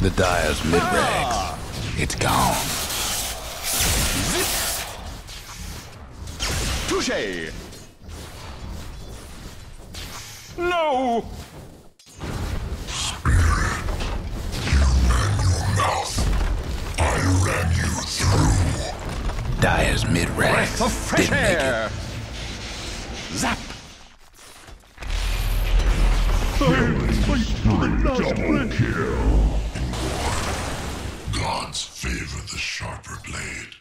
The Dire's mid-rags. It's gone. Touche! No! Dire's mid-rags. Breath of fresh Didn't make it. air! Zap! Favor the sharper blade.